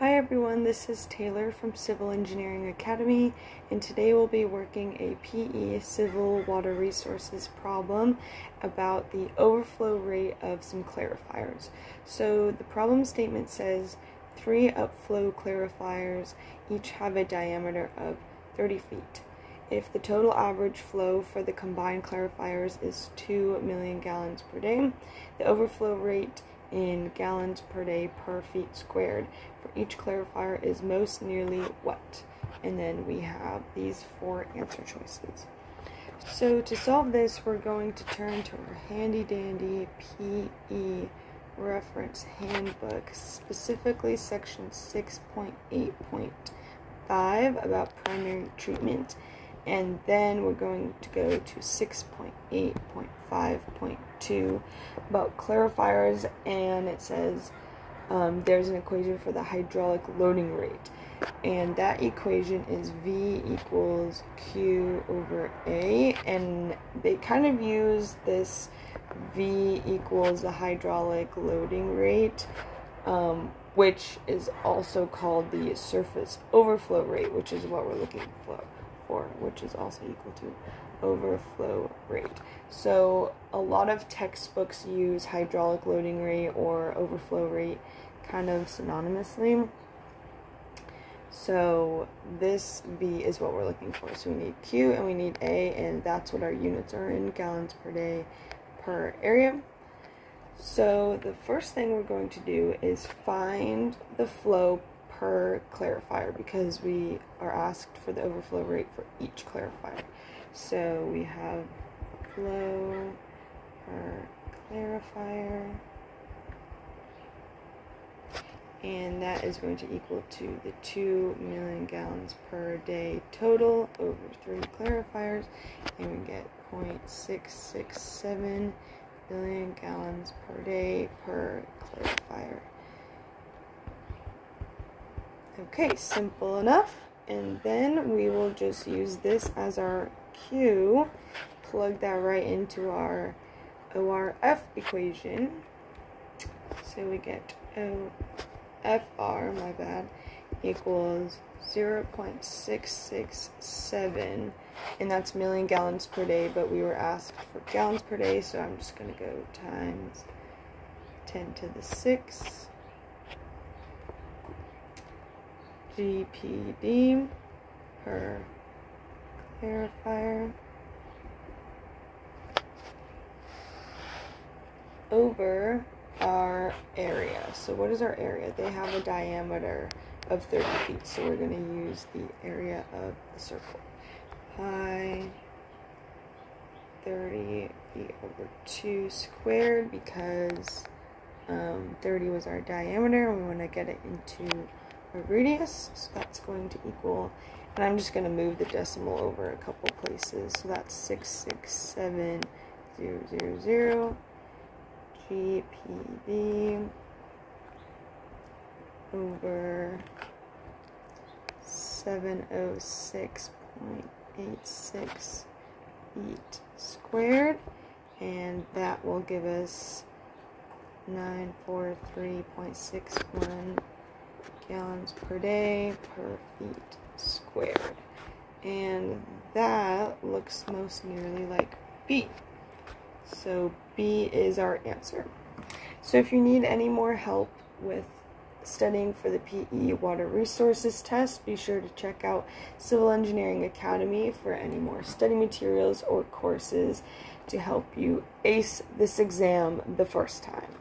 Hi everyone, this is Taylor from Civil Engineering Academy and today we'll be working a PE Civil Water Resources problem about the overflow rate of some clarifiers. So the problem statement says three upflow clarifiers each have a diameter of 30 feet. If the total average flow for the combined clarifiers is 2 million gallons per day, the overflow rate in gallons per day per feet squared for each clarifier is most nearly what? And then we have these four answer choices. So to solve this, we're going to turn to our handy dandy PE reference handbook, specifically section 6.8.5 about primary treatment and then we're going to go to 6.8.5.2 about clarifiers and it says um, there's an equation for the hydraulic loading rate. And that equation is V equals Q over A and they kind of use this V equals the hydraulic loading rate um, which is also called the surface overflow rate which is what we're looking for which is also equal to overflow rate. So a lot of textbooks use hydraulic loading rate or overflow rate kind of synonymously. So this B is what we're looking for. So we need Q and we need A, and that's what our units are in gallons per day per area. So the first thing we're going to do is find the flow per clarifier because we are asked for the overflow rate for each clarifier. So we have flow per clarifier and that is going to equal to the 2 million gallons per day total over three clarifiers and we get 0.667 billion gallons per day per clarifier. Okay, simple enough. And then we will just use this as our Q, plug that right into our ORF equation. So we get OFR, my bad, equals 0 0.667 and that's million gallons per day but we were asked for gallons per day so I'm just going to go times 10 to the 6 GPD per clarifier over our area. So what is our area? They have a diameter of 30 feet, so we're going to use the area of the circle. Pi 30 feet over 2 squared because um, 30 was our diameter and we want to get it into radius, so that's going to equal, and I'm just going to move the decimal over a couple places, so that's 667,000 GPD over 706.86 feet squared, and that will give us 943.61 gallons per day per feet squared. And that looks most nearly like B. So B is our answer. So if you need any more help with studying for the PE Water Resources test, be sure to check out Civil Engineering Academy for any more study materials or courses to help you ace this exam the first time.